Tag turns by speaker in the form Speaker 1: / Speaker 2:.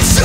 Speaker 1: It's